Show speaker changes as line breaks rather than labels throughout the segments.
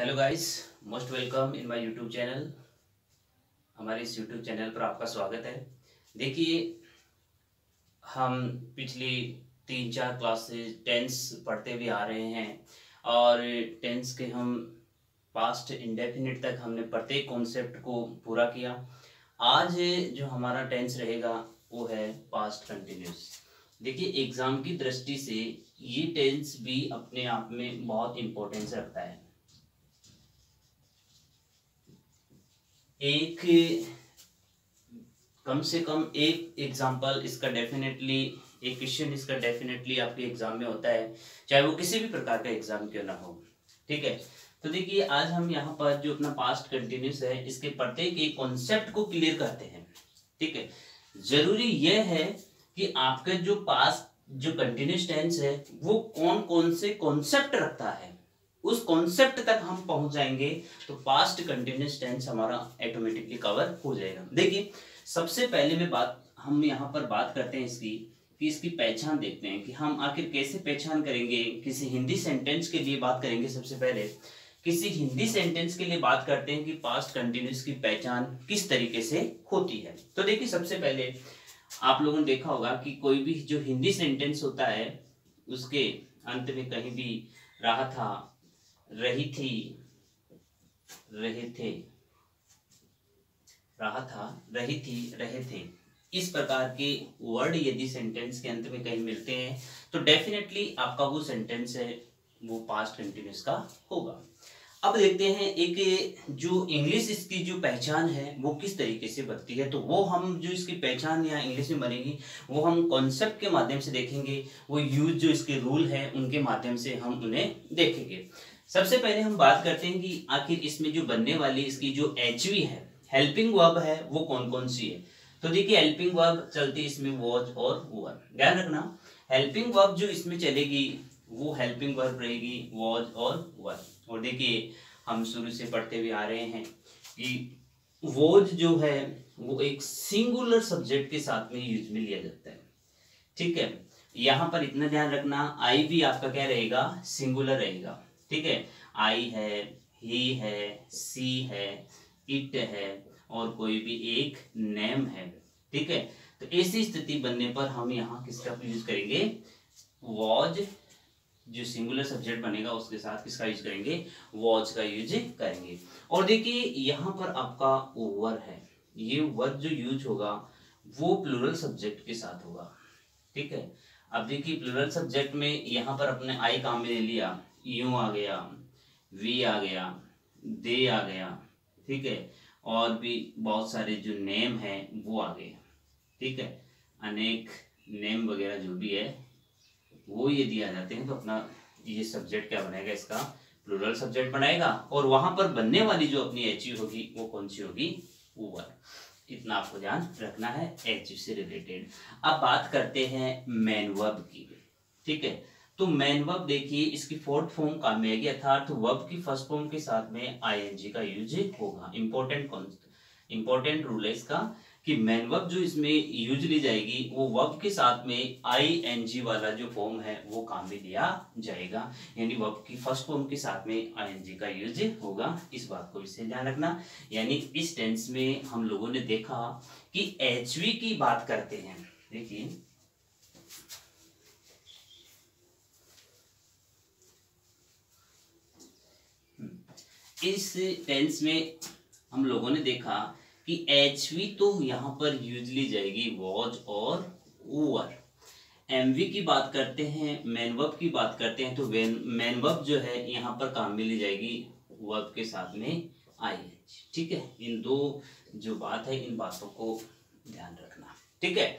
Hello guys most welcome in my YouTube channel हमारे इस YouTube channel पर आपका स्वागत है। देखिए, हम पिछली तीन चार क्लासेस टेंस पढ़ते हुए आ रहे हैं और टेंस के हम पास्ट इंडेफिनिट तक हमने प्रत्येक कॉन्सेप्ट को पूरा किया। आज जो हमारा टेंस रहेगा, वो है पास्ट कंटिन्यूस देखिए एग्ज़ाम की दृष्टि से ये टेंस भी अपने आप में बहुत इंपॉर्टेंस रखता है। एक, कम से कम एक एग्ज़ाम्पल इसका डेफिनेटली एक क्वेश्चन इसका डेफिनेटली आपके एग्ज़ाम में होता है, चाहे वो किसी भी प्रकार का एग्ज़ाम क्यों ना हो, ठीक है? तो देखिए, आज हम यहाँ पर जो अपना पास्ट कंटिन्यूस है, इसके प्रत्येक एक कॉन्सेप्ट को क्लियर करते हैं, ठीक है? ज़रूरी यह है कि आपका जो पास्ट जो कंटिन्यूस टेंस है, वो कौन कौन से कॉन्सेप्ट रखता है उस कॉन्सेप्ट तक हम पहुँच जाएँगे तो पास्ट कंटिन्यूस टेंस हमारा ऑटोमेटिकली कवर हो जाएगा। देखिए, सबसे पहले में बात, हम यहाँ पर बात करते हैं इसकी, कि इसकी पहचान देखते हैं, कि हम आखिर कैसे पहचान करेंगे, किसी हिंदी सेंटेंस के लिए बात करेंगे सबसे पहले। किसी हिंदी सेंटेंस के लिए बात करते हैं कि पास्ट कंटिन्यूस की पहचान किस तरीके से होती है। तो देखिए, सबसे पहले आप लोगों ने देखा होगा कि कोई भी जो हिंदी सेंटेंस होता है, उसके अंत में कहीं भी रहा था रही थी, रहे थे, रहा था, रही थी, रहे थे। इस प्रकार के वर्ड यदि सेंटेंस के अंत में कहीं मिलते हैं तो डेफिनेटली आपका वो सेंटेंस है, वो पास्ट कंटिन्यूस का होगा। अब देखते हैं एक जो इंग्लिश इसकी जो पहचान है, वो किस तरीके से बनती है। तो वो हम जो इसकी पहचान या इंग्लिश में बनेगी, वो हम कॉन्सेप्ट के माध्यम से देखेंगे, वो यूज़ जो इसके रूल है, उनके माध्यम से हम उन्हें देखेंगे। सबसे पहले हम बात करते हैं कि आखिर इसमें जो बनने वाली, इसकी जो एच है हेल्पिंग वर्ब है, वो कौन कौन सी है? तो देखिए हेल्पिंग वर्ब चलती है इसमें वॉच और वर ध्यान रखना हेल्पिंग वर्ब जो इसमें चलेगी, वो हेल्पिंग वर्ब रहेगी वॉच और वर और देखिए, हम शुरू से पढ़ते हुए आ रहे हैं कि वोज जो है, वो एक सिंगुलर सब्जेक्ट के साथ में यूज़ में लिया जाता है। ठीक है? यहाँ पर इतना ध्यान रखना आई भी आपका क्या रहेगा? सिंगुलर रहेगा। ठीक है? आई है ही है सी है इट है और कोई भी एक नेम है। ठीक है? तो ऐसी स्थिति बनने पर हम यहाँ किसका यूज़ करेंगे? वॉज़ जो सिंगुलर सब्जेक्ट बनेगा उसके साथ किसका यूज़ करेंगे? वॉज़ का यूज़ करेंगे। और देखिए, यहाँ पर आपका ओवर है। ये वर्ड जो यूज़ होगा, वो प्लूरल सब्जेक्ट के साथ होगा। ठीक है? अब देखिए प्लूरल सब्जेक्ट में यहाँ पर अपने आई काम में ले लिया। यू आ गया, वी आ गया, दे आ गया, ठीक है? और भी बहुत सारे जो नेम है, वो आ गए, ठीक है? अनेक नेम वगैरह जो भी है, वो ये दिया जाते हैं तो अपना ये सब्जेक्ट क्या बनेगा इसका? प्लूरल सब्जेक्ट बनाएगा, और वहाँ पर बनने वाली जो अपनी एच होगी, वो कौन सी होगी? ओवर इतना आपको ध्यान रखना है एच से रिलेटेड अब बात करते हैं मैन वर्ब की, ठीक है? तो मैन वर्ब देखिए, इसकी फोर्थ फॉर्म काम में आएगी, अर्थात वर्ब की फ़र्स्ट फॉर्म के साथ में आईएनजी का यूज़ होगा। इंपॉर्टेंट इंपॉर्टेंट रूल है इसका कि मैन वर्ब जो इसमें यूज़ ली जाएगी, वो वर्ब के साथ में आई एन जी वाला जो फॉर्म है, वो काम में लिया जाएगा। यानी वर्ब की फ़र्स्ट फॉर्म के साथ में आई एन जी का यूज़ होगा। इस बात को इससे ध्यान रखना। यानी इस टेंस में हम लोगों ने देखा कि एच की बात करते हैं। देखिए इस टेंस में हम लोगों ने देखा कि एच वी तो यहाँ पर यूज़ ली जाएगी वॉज़ और ओवर एम वी की बात करते हैं मैनवर्ब की बात करते हैं तो मैनवर्ब जो है यहाँ पर काम में ली जाएगी वर्ब के साथ में आई एच ठीक है? इन दो जो बात है, इन बातों को ध्यान रखना। ठीक है?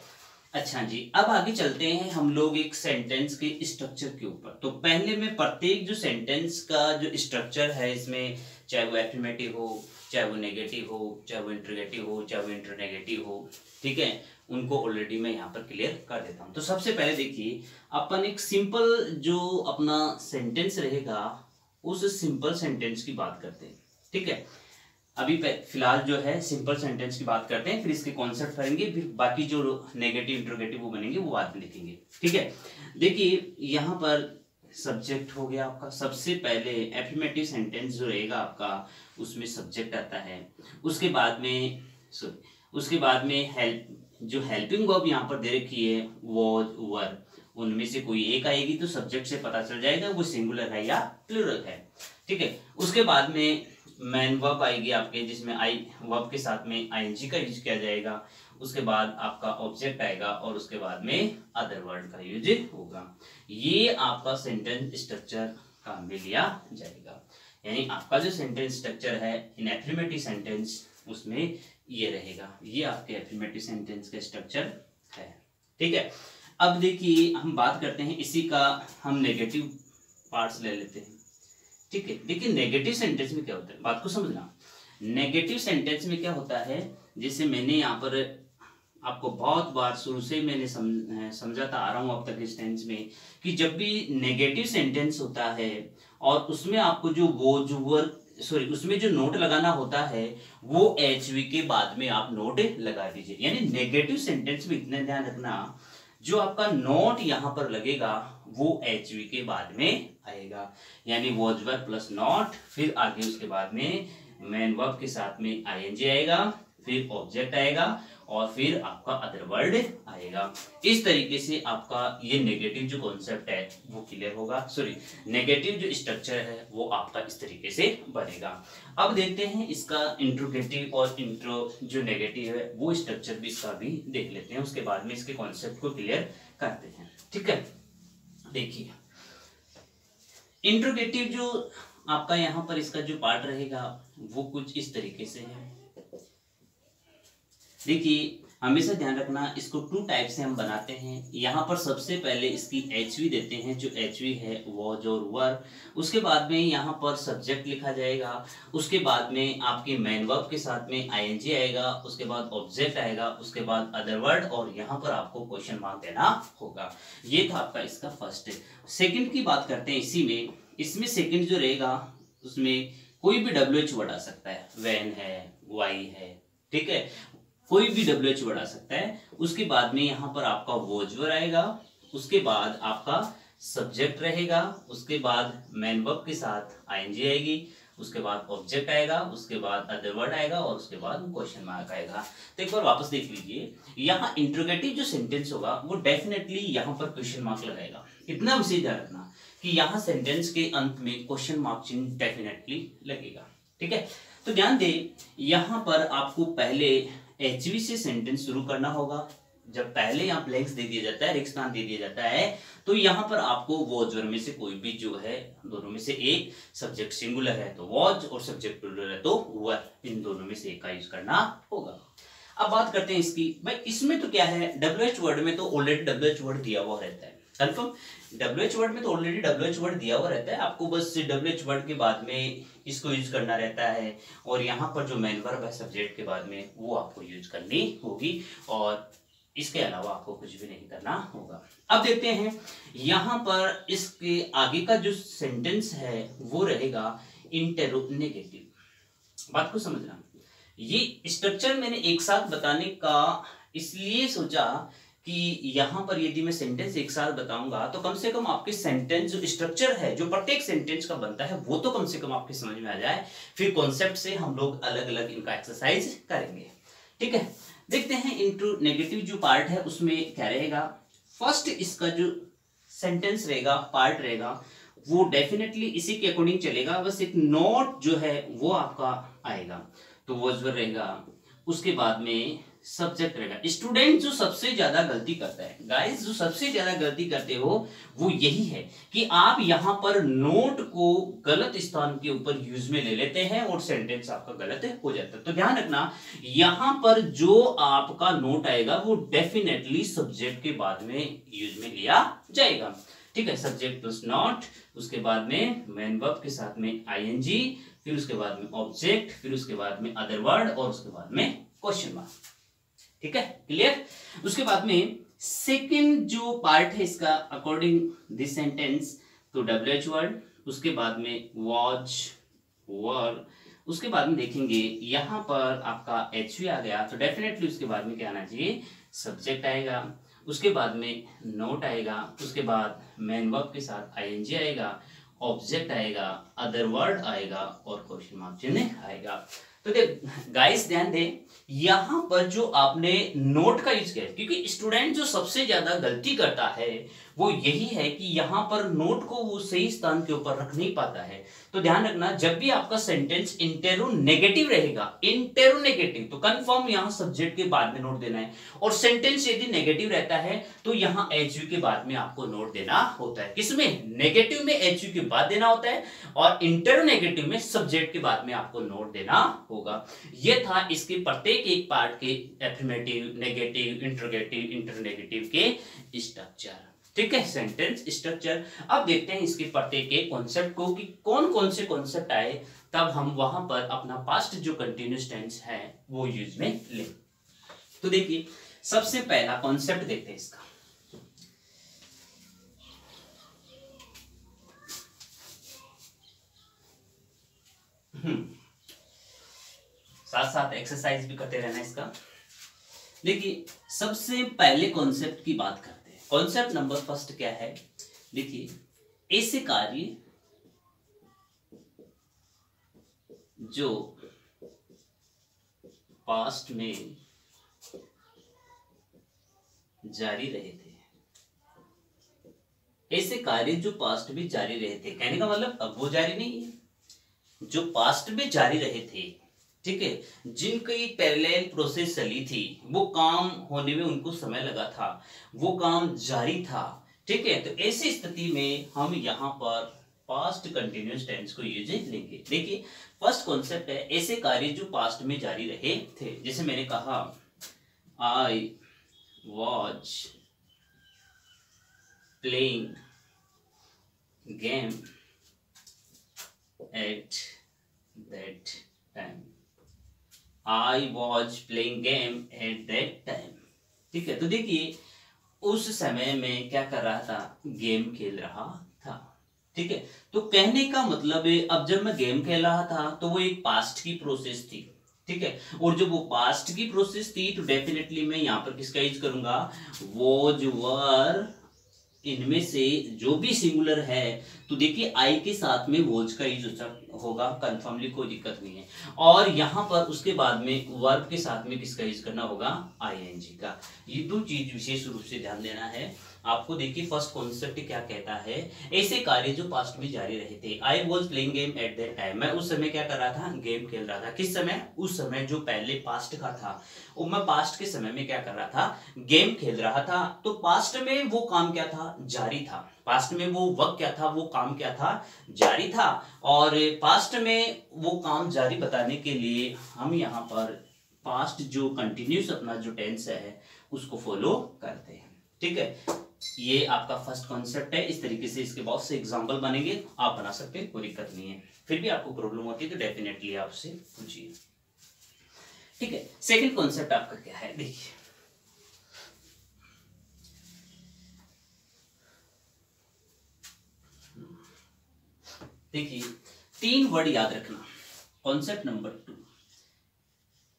अच्छा जी, अब आगे चलते हैं हम लोग एक सेंटेंस के स्ट्रक्चर के ऊपर। तो पहले में प्रत्येक जो सेंटेंस का जो स्ट्रक्चर है इसमें, चाहे वो एफिमेटिव हो, चाहे वो नेगेटिव हो, चाहे वो इंटरगेटिव हो, चाहे वो इंटरनेगेटिव हो, ठीक है? उनको ऑलरेडी मैं यहाँ पर क्लियर कर देता हूँ। तो सबसे पहले देखिए, अपन एक सिंपल जो अपना सेंटेंस रहेगा, उस सिंपल सेंटेंस की बात करते हैं, ठीक है? अभी फ़िलहाल जो है सिंपल सेंटेंस की बात करते हैं, फिर इसके कॉन्सेप्ट करेंगे, फिर बाकी जो नेगेटिव इंट्रोगेटिव वो बनेंगे, वो बाद में लिखेंगे। ठीक है? देखिए, यहाँ पर सब्जेक्ट हो गया आपका। सबसे पहले एफिमेटिव सेंटेंस जो रहेगा आपका, उसमें सब्जेक्ट आता है। उसके बाद में सॉरी उसके बाद में हेल्प जो हेल्पिंग वर्ब यहाँ पर दे रखी है वॉज़ वर उनमें से कोई एक आएगी तो सब्जेक्ट से पता चल जाएगा, वो सिंगुलर है या प्लूरल है। ठीक है? उसके बाद में मैन वर्ब आएगी आपके, जिसमें आई वर्ब के साथ में आईएनजी का यूज़ किया जाएगा। उसके बाद आपका ऑब्जेक्ट आएगा और उसके बाद में अदर वर्ड का यूज़ होगा। ये आपका सेंटेंस स्ट्रक्चर काम में लिया जाएगा। यानी आपका जो सेंटेंस स्ट्रक्चर है इन एफर्मेटिव सेंटेंस उसमें ये रहेगा। ये आपके एफर्मेटिव सेंटेंस का स्ट्रक्चर है। ठीक है? अब देखिए, हम बात करते हैं इसी का, हम नेगेटिव पार्ट्स ले लेते हैं। ठीक है, देखिए नेगेटिव सेंटेंस में क्या होता है? बात को समझना। नेगेटिव सेंटेंस में क्या होता है? जैसे मैंने यहाँ पर आपको बहुत बार शुरू से मैंने समझाता आ रहा हूँ अब तक इस टेंस में, कि जब भी नेगेटिव सेंटेंस होता है और उसमें आपको जो वो, जो सॉरी उसमें जो नोट लगाना होता है, वो एच के बाद में आप नोट लगा दीजिए। यानी नेगेटिव सेंटेंस में इतना ध्यान रखना जो आपका नॉट यहाँ पर लगेगा, वो एच वी के बाद में आएगा। यानी वॉजवर प्लस नॉट फिर आगे उसके बाद में मैन वर्ब के साथ में आई एन जी आएगा, फिर ऑब्जेक्ट आएगा और फिर आपका अदर वर्ड आएगा। इस तरीके से आपका ये नेगेटिव जो कॉन्सेप्ट है, वो क्लियर होगा। सॉरी नेगेटिव जो स्ट्रक्चर है, वो आपका इस तरीके से बनेगा। अब देखते हैं इसका इंट्रोगेटिव और इंट्रो जो नेगेटिव है, वो स्ट्रक्चर भी इसका भी देख लेते हैं। उसके बाद में इसके कॉन्सेप्ट को क्लियर करते हैं। ठीक है? देखिए इंट्रोगेटिव जो आपका यहाँ पर इसका जो पार्ट रहेगा, वो कुछ इस तरीके से है। देखिए, हमेशा ध्यान रखना, इसको टू टाइप से हम बनाते हैं। यहाँ पर सबसे पहले इसकी एच वी देते हैं, जो एच वी है वॉज़ और वर उसके बाद में यहाँ पर सब्जेक्ट लिखा जाएगा। उसके बाद में आपके मैन वर्ब के साथ में आईएनजी आएगा। उसके बाद ऑब्जेक्ट आएगा। उसके बाद अदर वर्ड और यहाँ पर आपको क्वेश्चन मार्क देना होगा। ये था आपका इसका फ़र्स्ट सेकेंड की बात करते हैं इसी में। इसमें सेकेंड जो रहेगा, उसमें कोई भी डब्ल्यू एच वर्ड आ सकता है। वैन है वाई है, ठीक है? कोई भी डब्ल्यू एच बढ़ा सकता है। उसके बाद में यहाँ पर आपका वोजवर आएगा, उसके बाद आपका सब्जेक्ट रहेगा, उसके बाद मैन वर्ब के साथ आईएनजी आएगी, उसके बाद ऑब्जेक्ट आएगा, उसके बाद अदर वर्ड आएगा और उसके बाद क्वेश्चन मार्क आएगा। तो एक बार वापस देख लीजिए, यहाँ इंट्रोगेटिव जो सेंटेंस होगा, वो डेफिनेटली यहाँ पर क्वेश्चन मार्क लगाएगा। इतना विशेष ध्यान रखना कि यहाँ सेंटेंस के अंत में क्वेश्चन मार्क चिन्ह डेफिनेटली लगेगा। ठीक है? तो ध्यान दे, यहाँ पर आपको पहले एच से सेंटेंस शुरू करना होगा। जब पहले यहाँ ब्लैंक्स दे दिया जाता है, रिक्त स्थान दे दिया जाता है तो यहाँ पर आपको वॉजर में से कोई भी जो है, दोनों में से एक सब्जेक्ट सिंगुलर है तो वॉज़ और सब्जेक्ट प्लूरल है तो वर इन दोनों में से एक का यूज़ करना होगा। अब बात करते हैं इसकी। भाई, इसमें तो क्या है? डब्ल्यू एच वर्ड में तो ऑलरेडी डब्ल्यू एच वर्ड दिया हुआ रहता है। कंफर्म डब्ल्यू एच वर्ड में तो ऑलरेडी डब्ल्यू एच वर्ड दिया हुआ रहता है। आपको बस डब्ल्यू एच वर्ड के बाद में इसको यूज़ करना रहता है। और यहाँ पर जो मेन वर्ब है सब्जेक्ट के बाद में, वो आपको यूज़ करनी होगी। और इसके अलावा आपको कुछ भी नहीं करना होगा। अब देखते हैं, यहाँ पर इसके आगे का जो सेंटेंस है, वो रहेगा इंटेरोनेगेटिव बात को समझना। ये स्ट्रक्चर मैंने एक साथ बताने का इसलिए सोचा कि यहाँ पर यदि मैं सेंटेंस एक साथ बताऊँगा तो कम से कम आपके सेंटेंस जो स्ट्रक्चर है, जो प्रत्येक सेंटेंस का बनता है, वो तो कम से कम आपके समझ में आ जाए। फिर कॉन्सेप्ट से हम लोग अलग अलग इनका एक्सरसाइज करेंगे। ठीक है? देखते हैं इंटू नेगेटिव जो पार्ट है, उसमें क्या रहेगा? फ़र्स्ट इसका जो सेंटेंस रहेगा पार्ट रहेगा, वो डेफिनेटली इसी के अकॉर्डिंग चलेगा। बस एक नोट जो है, वो आपका आएगा। तो वो रहेगा, उसके बाद में सब्जेक्ट रहेगा। स्टूडेंट जो सबसे ज़्यादा गलती करता है गाइस जो सबसे ज़्यादा गलती करते हो, वो यही है कि आप यहाँ पर नोट को गलत स्थान के ऊपर यूज़ में ले लेते हैं और सेंटेंस आपका गलत हो जाता है। तो ध्यान रखना, यहाँ पर जो आपका नोट आएगा, वो डेफिनेटली सब्जेक्ट के बाद में यूज़ में लिया जाएगा। ठीक है सब्जेक्ट प्लस नॉट उसके बाद में मेन वर्ब के साथ में आईएनजी फिर उसके बाद में ऑब्जेक्ट फिर उसके बाद में अदर वर्ड और उसके बाद में क्वेश्चन मार्क ठीक है? क्लियर उसके बाद में सेकेंड जो पार्ट है इसका अकॉर्डिंग दिस सेंटेंस तो डब्ल्यू एच वर्ड उसके बाद में वॉच वर उसके बाद में देखेंगे यहाँ पर आपका एच वी आ गया तो डेफिनेटली उसके बाद में क्या आना चाहिए? सब्जेक्ट आएगा, उसके बाद में नोट आएगा, उसके बाद मैन वर्ब के साथ आईएनजी आएगा ऑब्जेक्ट आएगा अदर वर्ड आएगा और क्वेश्चन मार्क चिन्ह आएगा। तो गाइस ध्यान दें, यहाँ पर जो आपने नोट का यूज़ किया क्योंकि स्टूडेंट जो सबसे ज़्यादा गलती करता है वो यही है कि यहाँ पर नोट को वो सही स्थान के ऊपर रख नहीं पाता है। तो ध्यान रखना, जब भी आपका सेंटेंस इंटेरो नेगेटिव रहेगा इंटेरो नेगेटिव तो कंफर्म यहाँ सब्जेक्ट के बाद में नोट देना है। और सेंटेंस यदि नेगेटिव रहता है तो यहाँ एच के बाद में आपको नोट देना होता है। किसमें? नेगेटिव में एच के बाद देना होता है और इंटेरो नेगेटिव में सब्जेक्ट के बाद में आपको नोट देना होगा। यह था इसके प्रत्येक एक पार्ट के एफर्मेटिव नेगेटिव इंटरोगेटिव इंटरनेगेटिव के स्ट्रक्चर ठीक है सेंटेंस स्ट्रक्चर अब देखते हैं इसके प्रत्येक के कॉन्सेप्ट को कि कौन कौन से कॉन्सेप्ट आए, तब हम वहाँ पर अपना पास्ट जो कंटिन्यूस टेंस है, वो यूज़ में ले। तो देखिए, सबसे पहला कॉन्सेप्ट देखते हैं इसका। साथ साथ एक्सरसाइज भी करते रहना इसका। देखिए, सबसे पहले कॉन्सेप्ट की बात करते कॉन्सेप्ट नंबर फ़र्स्ट क्या है? देखिए, ऐसे कार्य जो पास्ट में जारी रहे थे। ऐसे कार्य जो पास्ट में जारी रहे थे, कहने का मतलब अब वो जारी नहीं है। जो पास्ट में जारी रहे थे ठीक है? जिनकी पैरेलल प्रोसेस चली थी, वो काम होने में उनको समय लगा था, वो काम जारी था, ठीक है? तो ऐसी स्थिति में हम यहाँ पर पास्ट कंटिन्यूस टेंस को यूज़ लेंगे। देखिए फ़र्स्ट कॉन्सेप्ट है, ऐसे कार्य जो पास्ट में जारी रहे थे, जैसे मैंने कहा I watch playing game at that time I was playing game at that time ठीक है? तो देखिए, उस समय में क्या कर रहा था? गेम खेल रहा था। ठीक है? तो कहने का मतलब है, अब जब मैं गेम खेल रहा था तो वो एक पास्ट की प्रोसेस थी। ठीक है? और जब वो पास्ट की प्रोसेस थी तो डेफिनेटली मैं यहाँ पर किसका यूज़ करूँगा? वो जो वर इनमें से जो भी सिंगुलर है तो देखिए आई के साथ में वोज का यूज़ होगा कंफर्मली कोई दिक्कत नहीं है। और यहाँ पर उसके बाद में वर्ब के साथ में किसका यूज़ करना होगा? आईएनजी का। ये दो चीज़ विशेष रूप से ध्यान देना है। आपको देखिए फ़र्स्ट कॉन्सेप्ट क्या कहता है? ऐसे कार्य जो पास्ट में जारी रहे थे। I was playing game at that time मैं उस समय क्या कर रहा था? गेम खेल रहा था। किस समय? उस समय जो पहले पास्ट का था। और मैं पास्ट के समय में क्या कर रहा था? गेम खेल रहा था। तो पास्ट में वो काम क्या था? जारी था। पास्ट में वो वक्त क्या था? वो काम क्या था? जारी था। और पास्ट में वो काम जारी बताने के लिए हम यहाँ पर पास्ट जो कंटिन्यूस अपना जो टेंस है, उसको फॉलो करते हैं। ठीक है? ये आपका फ़र्स्ट कॉन्सेप्ट है। इस तरीके से इसके बहुत से एग्ज़ाम्पल बनेंगे। आप बना सकते हैं, कोई दिक्कत नहीं है। फिर भी आपको प्रॉब्लम होती है तो डेफिनेटली आप उससे पूछिए। ठीक है सेकंड कॉन्सेप्ट आपका क्या है? देखिए। देखिए, तीन वर्ड याद रखना। कॉन्सेप्ट नंबर टू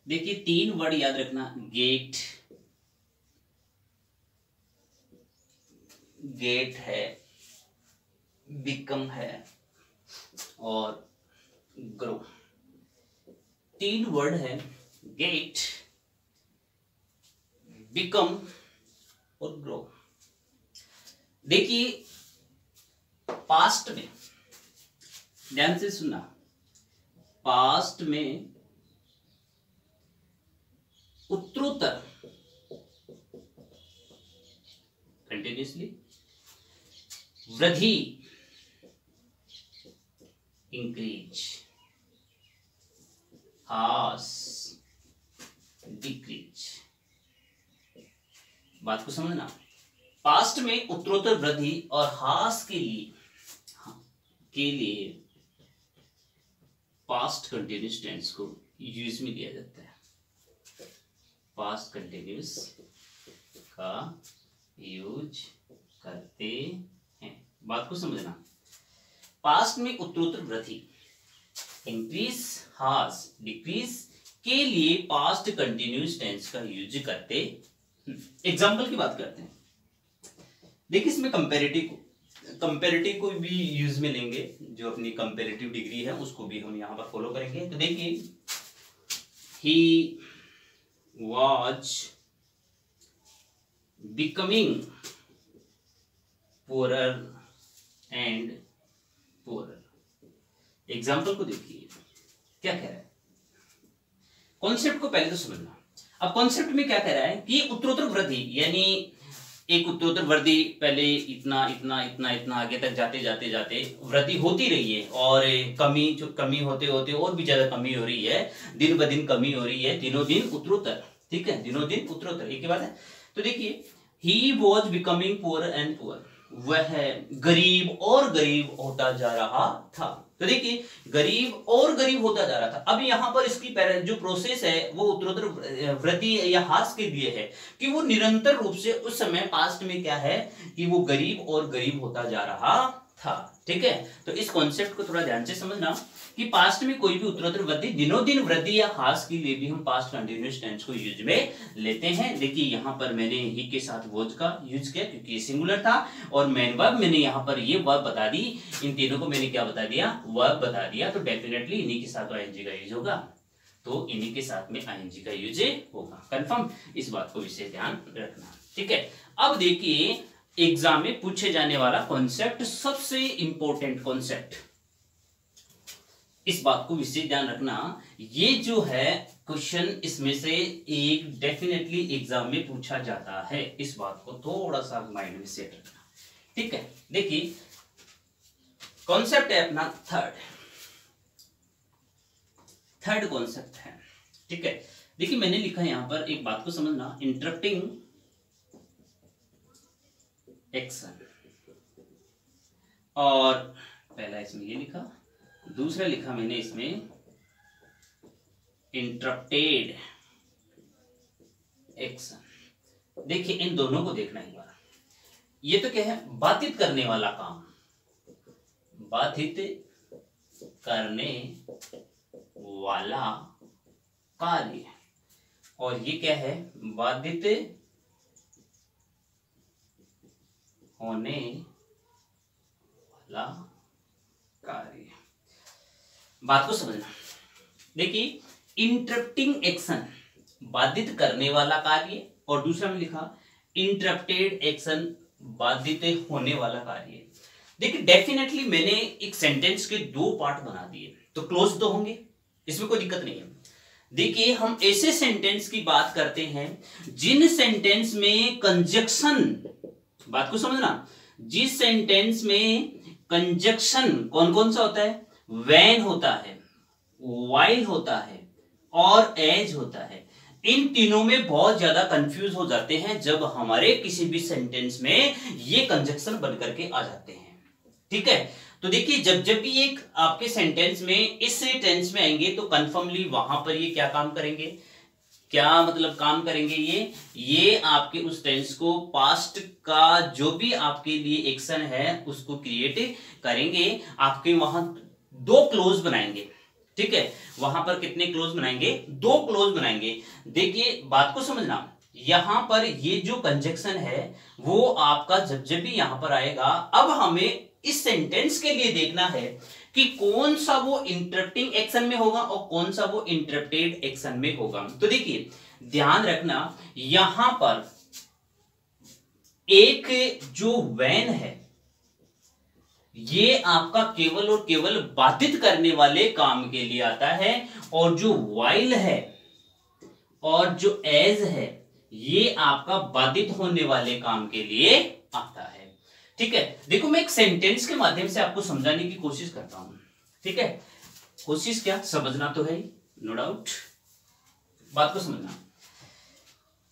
देखिए, तीन वर्ड याद रखना। गेट गेट है, बिकम है और ग्रो तीन वर्ड है गेट बिकम और ग्रो देखिए पास्ट में, ध्यान से सुना पास्ट में उत्तरोत्तर कंटिन्यूसली वृद्धि इंक्रीज हास डिक्रीज बात को समझना। पास्ट में उत्तरोत्तर वृद्धि और हास के लिए के लिए पास्ट कंटिन्यूस टेंस को यूज़ में लिया जाता है। पास्ट कंटिन्यूस का यूज़ करते हैं। बात को समझना। पास्ट में उत्तरोत्तर वृद्धि। इंक्रीज हास डिक्रीज के लिए पास्ट कंटिन्यूस टेंस का यूज़ करते एग्ज़ाम्पल की बात करते हैं। देखिए इसमें कंपेरेटिव कंपेरेटिव को भी यूज़ में लेंगे। जो अपनी कंपेरेटिव डिग्री है, उसको भी हम यहाँ पर फॉलो करेंगे। तो देखिए he was becoming poorer and poorer example को देखिए। क्या कह रहा है? कॉन्सेप्ट को पहले तो समझना। अब कॉन्सेप्ट में क्या कह रहा है कि उत्तरोत्तर वृद्धि, यानी एक उत्तरोत्तर वृद्धि पहले इतना इतना इतना इतना आगे तक जाते जाते जाते वृद्धि होती रही है और कमी, जो कमी होते होते और भी ज़्यादा कमी हो रही है, दिन ब दिन कमी हो रही है, दिनों दिन उत्तरोत्तर। ठीक है? दिनों दिन उत्तरोत्तर। एक बात है? तो देखिए he was becoming poor and poor वह गरीब और गरीब होता जा रहा था। तो देखिए, गरीब और गरीब होता जा रहा था। अब यहाँ पर इसकी जो प्रोसेस है, वो उत्तरोत्तर वृद्धि या हास के लिए है कि वो निरंतर रूप से उस समय पास्ट में क्या है कि वो गरीब और गरीब होता जा रहा था, ठीक है? तो इस कॉन्सेप्ट को थोड़ा ध्यान से समझना कि पास्ट में कोई भी उत्तरोत्तर वृद्धि दिनों दिन वृद्धि या हास के लिए भी हम पास्ट कंटिन्यूस टेंस को यूज़ में लेते हैं। देखिए, यहाँ पर मैंने ही के साथ वोज का यूज़ किया क्योंकि ये सिंगुलर था और मेन वर्ब मैंने यहाँ पर ये वर्ब बता दी। इन तीनों को मैंने क्या बता दिया? वर्ब बता दिया। तो डेफिनेटली इन्हीं के साथ आईएनजी का यूज़ होगा। तो इन्हीं के साथ में आईएनजी का यूज़ होगा। कंफर्म इस बात को विशेष ध्यान रखना, ठीक है? अब देखिए एग्ज़ाम में पूछे जाने वाला कॉन्सेप्ट सबसे इंपॉर्टेंट कॉन्सेप्ट इस बात को विशेष ध्यान रखना, ये जो है क्वेश्चन इसमें से एक डेफिनेटली एग्ज़ाम में पूछा जाता है। इस बात को थोड़ा सा माइंड में सेट रखना। ठीक है? देखिए कॉन्सेप्ट है अपना थर्ड थर्ड कॉन्सेप्ट है। ठीक है? देखिए, मैंने लिखा है यहाँ पर एक बात को समझना। इंटरप्टिंग एक्शन और पहला इसमें ये लिखा, दूसरा लिखा मैंने इसमें इंटरप्टेड एक्शन देखिए, इन दोनों को देखना एक बार। ये तो क्या है बाधित करने वाला काम। बाधित करने वाला कार्य। और ये क्या है बाधित होने वाला कार्य। बात को समझना। देखिए इंटरप्टिंग एक्शन बाधित करने वाला कार्य और दूसरा में लिखा इंटरप्टेड एक्शन बाधित होने वाला कार्य। देखिए डेफिनेटली मैंने एक सेंटेंस के दो पार्ट बना दिए तो क्लोज तो होंगे, इसमें कोई दिक्कत नहीं है। देखिए, हम ऐसे सेंटेंस की बात करते हैं, जिन सेंटेंस में कंजक्शन बात को समझना। जिस सेंटेंस में कंजक्शन कौन कौन सा होता है? वैन होता है वाइल होता है, और एज होता है। इन तीनों में बहुत ज़्यादा कंफ्यूज हो जाते हैं जब हमारे किसी भी सेंटेंस में ये कंजक्शन बन करके आ जाते हैं। ठीक है? तो देखिए, जब जब भी एक आपके सेंटेंस में, इस टेंस में आएँगे तो कंफर्मली वहाँ पर ये क्या काम करेंगे? क्या मतलब काम करेंगे ये? ये आपके उस टेंस को पास्ट का जो भी आपके लिए एक्शन है, उसको क्रिएट करेंगे। आपके वहाँ दो क्लोज बनाएँगे, ठीक है? वहाँ पर कितने क्लोज बनाएँगे? दो क्लोज बनाएँगे। देखिए, बात को समझना। यहाँ पर ये जो कंजेक्शन है, वो आपका जब जब भी यहाँ पर आएगा, अब हमें इस सेंटेंस के लिए देखना है कि कौन सा वो इंटरप्टिंग एक्शन में होगा और कौन सा वो इंटरप्टेड एक्शन में होगा। तो देखिए, ध्यान रखना, यहाँ पर एक जो वैन है, ये आपका केवल और केवल बाधित करने वाले काम के लिए आता है, और जो वाइल है और जो एज है, ये आपका बाधित होने वाले काम के लिए आता है। ठीक है? देखो, मैं एक सेंटेंस के माध्यम से आपको समझाने की कोशिश करता हूँ। ठीक है? कोशिश क्या? समझना तो है नो डाउट बात को समझना।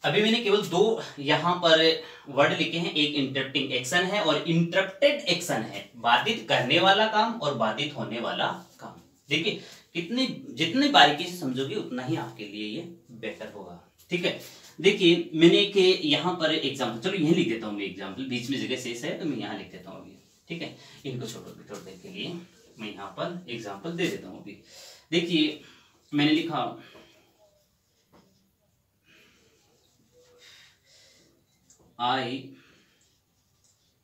अभी मैंने केवल दो यहाँ पर वर्ड लिखे हैं। एक इंटरप्टिंग एक्शन है और इंटरप्टेड एक्शन है। बाधित करने वाला काम और बाधित होने वाला काम। देखिए, कितनी, जितनी बारीकी से समझोगे, उतना ही आपके लिए ये बेटर होगा। ठीक है? देखिए, मैंने के यहाँ पर एग्ज़ाम्पल चलो यही लिख देता हूँ एग्ज़ाम्पल बीच में जगह शेष है तो मैं यहाँ लिख देता हूँ अभी, ठीक है? इनको छोटो थोड़े के लिए, मैं यहाँ पर एग्ज़ाम्पल दे देता हूँ अभी। देखिए, मैंने लिखा आई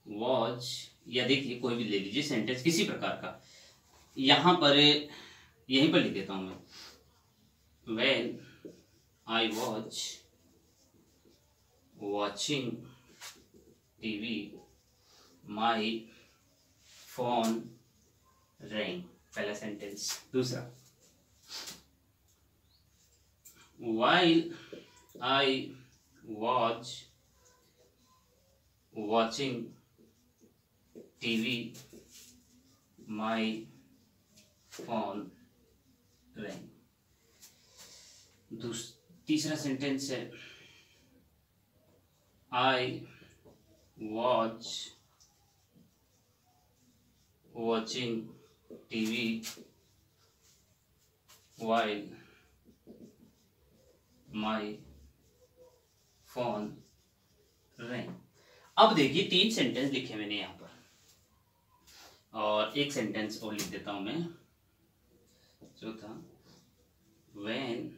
वॉच या देखिए, कोई भी ले लीजिए सेंटेंस किसी प्रकार का। यहाँ पर, यहीं पर लिख देता हूँ मैं। When I watch watching TV my phone ring पहला सेंटेंस दूसरा while I watch watching TV, my phone rang. तीसरा सेंटेंस है I watch watching TV while my phone ring अब देखिए, तीन सेंटेंस लिखे मैंने यहाँ पर। और एक सेंटेंस और लिख देता हूँ मैं। चौथा when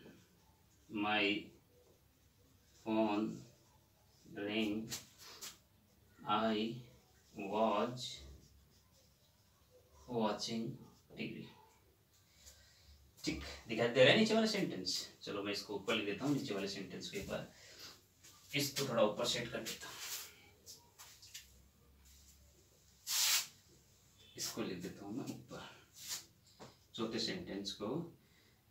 my phone ring I watch watching TV ठीक दिखाई दे रहा है नीचे वाला सेंटेंस चलो मैं इसको ऊपर लिख देता हूँ, नीचे वाले सेंटेंस को बार इसको थोड़ा ऊपर सेट कर देता हूँ। इसको लिख देता हूँ मैं ऊपर। चौथे सेंटेंस को।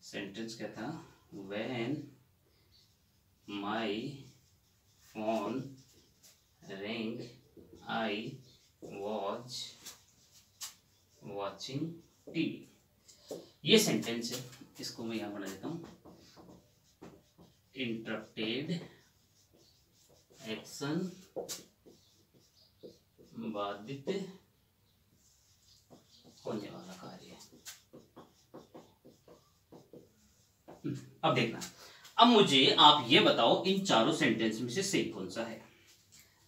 सेंटेंस क्या था? When my phone ring I watch watching TV ये सेंटेंस है इसको मैं यहाँ बना देता हूँ। इंटरप्टेड एक्शन बाधित होने वाला कार्य। अब देखना। अब मुझे आप ये बताओ, इन चारों सेंटेंस में से सही कौन सा है?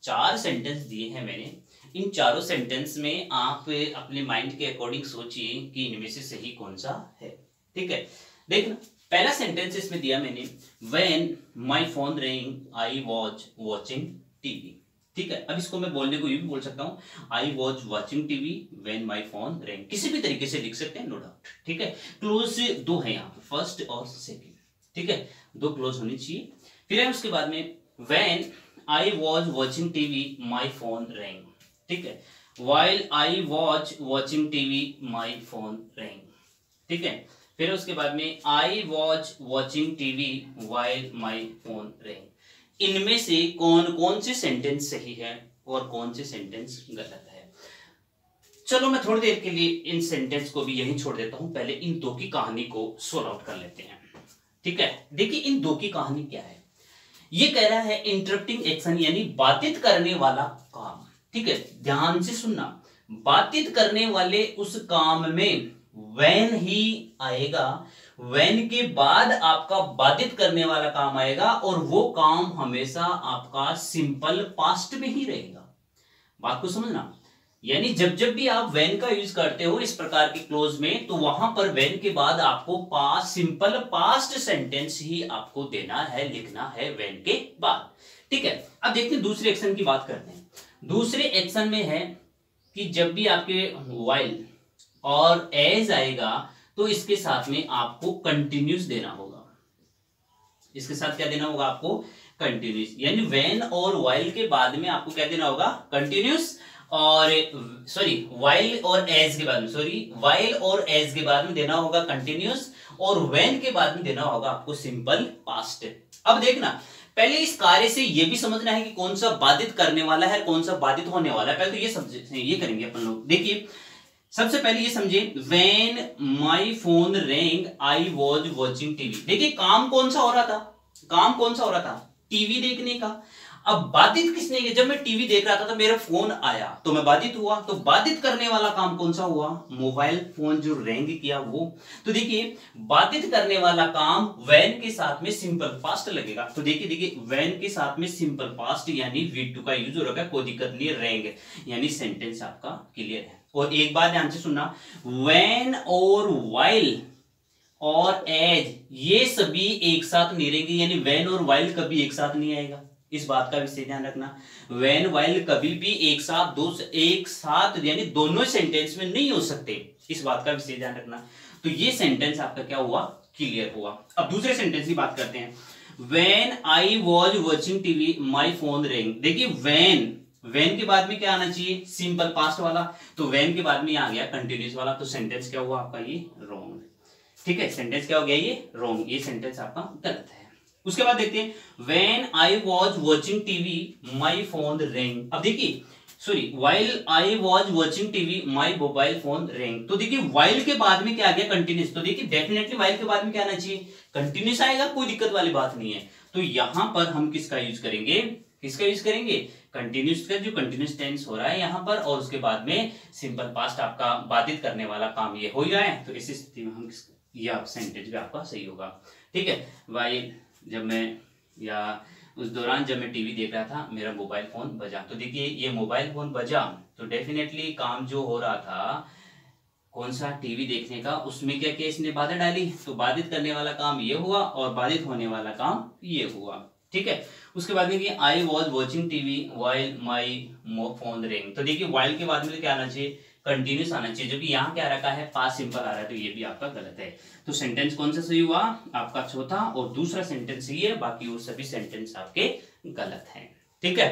चार सेंटेंस दिए हैं मैंने। इन चारों सेंटेंस में आप अपने माइंड के अकॉर्डिंग सोचिए कि इनमें से सही कौन सा है। ठीक है? देखना, पहला सेंटेंस इसमें दिया मैंने when my phone ring I watch watching TV ठीक है? अब इसको मैं बोलने को ये भी बोल सकता हूँ I watch watching TV when my phone ring किसी भी तरीके से लिख सकते हैं नो डाउट ठीक है? क्लोज दो है यहाँ पे फ़र्स्ट और सेकेंड ठीक है? दो क्लोज होनी चाहिए। फिर है उसके बाद में when I was watching TV my phone ring ठीक है? While I watch watching TV my phone ring ठीक है? फिर उसके बाद में I watch watching TV while my phone ring इनमें से कौन कौन से सेंटेंस सही है और कौन से सेंटेंस गलत है? चलो मैं थोड़ी देर के लिए इन सेंटेंस को भी यहीं छोड़ देता हूँ। पहले इन दो की कहानी को सोल्व आउट कर लेते हैं। ठीक है? देखिए, इन दो की कहानी क्या है? ये कह रहा है इंटरप्टिंग एक्शन यानी बाधित करने वाला काम। ठीक है? ध्यान से सुनना। बातित करने वाले उस काम में वैन ही आएगा वैन के बाद आपका बाधित करने वाला काम आएगा और वो काम हमेशा आपका सिंपल पास्ट में ही रहेगा। बात को समझना? यानी जब जब भी आप वैन का यूज़ करते हो इस प्रकार के क्लोज में तो वहाँ पर वैन के बाद आपको पास, सिंपल पास्ट सेंटेंस ही आपको देना है, लिखना है वैन के बाद। ठीक है? अब देखते हैं दूसरे एक्शन की बात करते हैं। दूसरे एक्शन में है कि जब भी आपके वाइल और एज आएगा तो इसके साथ में आपको कंटिन्यूस देना होगा। इसके साथ क्या देना होगा आपको? कंटिन्यूस यानी वेन और वाइल के बाद में आपको क्या देना होगा? कंटिन्यूस और सॉरी वाइल और एज के बाद में सॉरी वाइल और एज के बाद में देना होगा कंटिन्यूस और वेन के बाद में देना होगा आपको सिंपल पास्ट अब देखना, पहले इस कार्य से यह भी समझना है कि कौन सा बाधित करने वाला है, कौन सा बाधित होने वाला है। पहले तो ये समझे ये करेंगे अपन लोग। देखिए, सबसे पहले ये समझे वेन माई फ़ोन रेंग आई वॉज़ वॉचिंग टीवी देखिए, काम कौन सा हो रहा था? काम कौन सा हो रहा था? टीवी देखने का। अब बाधित किसने किया? जब मैं टीवी देख रहा था तो मेरा फ़ोन आया। तो मैं बाधित हुआ। तो बाधित करने वाला काम कौन सा हुआ? मोबाइल फ़ोन जो रेंग किया वो। तो देखिए, बाधित करने वाला काम वैन के साथ में सिंपल पास्ट लगेगा। तो देखिए देखिए, वैन के साथ में सिंपल पास्ट यानी वी टू का यूज़ हो रहा है, कोई दिक्कत नहीं रेंग यानी सेंटेंस आपका क्लियर है। और एक बात ध्यान से सुनना, वैन और वाइल और एज, ये सभी एक साथ नहीं रहेंगे, यानी वैन और वाइल कभी एक साथ नहीं आएगा। इस बात का विशेष ध्यान रखना। वेन वाइल कभी भी एक साथ, दो एक साथ, यानी दोनों सेंटेंस में नहीं हो सकते। इस बात का विशेष ध्यान रखना। तो ये सेंटेंस आपका क्या हुआ? क्लियर हुआ। अब दूसरे सेंटेंस की बात करते हैं। When I was watching TV my phone ring देखिए वेन वेन के बाद में क्या आना चाहिए? सिंपल पास्ट वाला। तो वेन के बाद में आ गया कंटिन्यूस वाला। तो सेंटेंस क्या हुआ? आपका ये रॉन्ग ठीक है सेंटेंस क्या हो गया ये? रॉन्ग ये सेंटेंस आपका गलत है। उसके बाद देखते हैं when I was watching TV my phone ring अब देखिए sorry while I was watching TV my mobile phone ring तो देखिए वाइल के बाद में क्या आ गया? कंटिन्यूस तो देखिए डेफिनेटली वाइल के बाद में क्या आना चाहिए? कंटिन्यूस आएगा, कोई दिक्कत वाली बात नहीं है। तो यहाँ पर हम किसका यूज़ करेंगे? किसका यूज़ करेंगे? कंटिन्यूस का जो कंटिन्यूस टेंस हो रहा है यहाँ पर, और उसके बाद में सिंपल पास्ट आपका बाधित करने वाला काम ये हो ही रहा है। तो इस स्थिति में हम ये आप सेंटेंस भी आपका सही होगा। ठीक है? भाई जब मैं या उस दौरान जब मैं टीवी देख रहा था, मेरा मोबाइल फ़ोन बजा। तो देखिए, ये मोबाइल फ़ोन बजा तो डेफिनेटली काम जो हो रहा था कौन सा टीवी देखने का, उसमें क्या क्या इसने बाधा डाली? तो बाधित करने वाला काम ये हुआ और बाधित होने वाला काम ये हुआ। ठीक है? उसके बाद देखिए I was watching TV while my phone ring तो देखिए वाइल के बाद में क्या आना चाहिए? कंटिन्यूस आना चाहिए। जो कि यहाँ क्या रखा है पास सिंपल आ रहा है तो ये भी आपका गलत है। तो सेंटेंस कौन सा सही हुआ? आपका चौथा और दूसरा सेंटेंस सही है, बाकी वो सभी सेंटेंस आपके गलत हैं। ठीक है?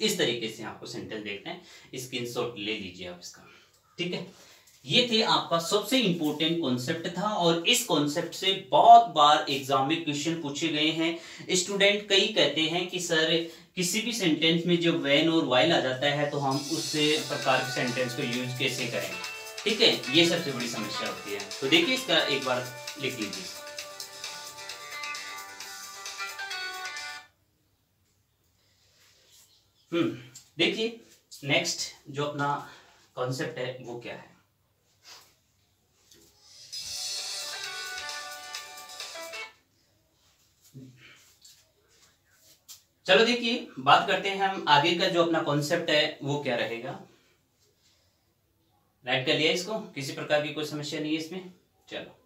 इस तरीके से आपको सेंटेंस देखना है। स्क्रीनशॉट ले लीजिए आप इसका। ठीक है? ये थे आपका सबसे इंपॉर्टेंट कॉन्सेप्ट था और इस कॉन्सेप्ट से बहुत बार एग्ज़ाम में क्वेश्चन पूछे गए हैं। स्टूडेंट कई कहते हैं कि, सर किसी भी सेंटेंस में जब वैन और वाइल आ जाता है तो हम उस प्रकार के सेंटेंस को यूज़ कैसे करें? ठीक है? ये सबसे बड़ी समस्या होती है। तो देखिए इसका एक बार लिख लीजिए। हम्म देखिए नेक्स्ट जो अपना कॉन्सेप्ट है, वो क्या है? चलो देखिए, बात करते हैं हम आगे का जो अपना कॉन्सेप्ट है, वो क्या रहेगा? राइट कर लिया इसको? किसी प्रकार की कोई समस्या नहीं है इसमें। चलो।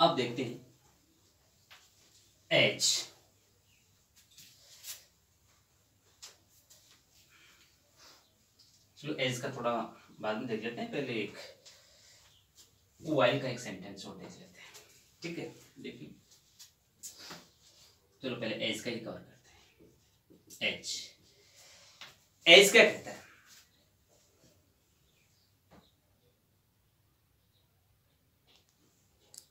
अब देखते हैं। एच चलो एज का थोड़ा बाद में देख लेते हैं। पहले एक वाइल का एक सेंटेंस और देख लेते हैं। ठीक है, देखिए। चलो पहले एच का ही कवर करते हैं। एच एच क्या कहता है?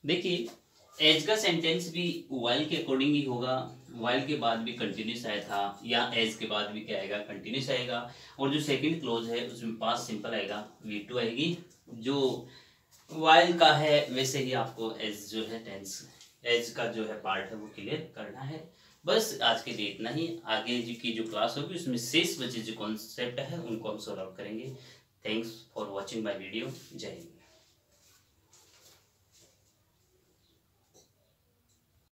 देखिए, एज का सेंटेंस भी वाइल के अकॉर्डिंग ही होगा। वाइल के बाद भी कंटिन्यूस आया था, या एज के बाद भी क्या आएगा? कंटिन्यूस आएगा। और जो सेकंड क्लोज है, उसमें पास सिंपल आएगा। वी टू आएगी। जो वाइल का है, वैसे ही आपको एज जो है टेंस एज का जो है पार्ट है वो क्लियर करना है। बस आज के लिए इतना ही। आगे की जो क्लास होगी, उसमें शेष बचे जो कॉन्सेप्ट है, उनको हम सॉल्व करेंगे। Thanks for watching my video जय हिंद